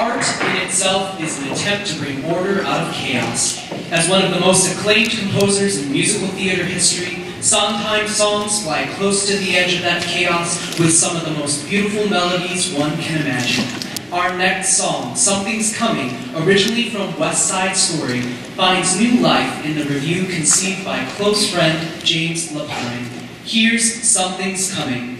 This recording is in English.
Art in itself is an attempt to bring order out of chaos. As one of the most acclaimed composers in musical theater history, Sondheim's songs fly close to the edge of that chaos with some of the most beautiful melodies one can imagine. Our next song, Something's Coming, originally from West Side Story, finds new life in the revue conceived by close friend James Lapine. Here's Something's Coming.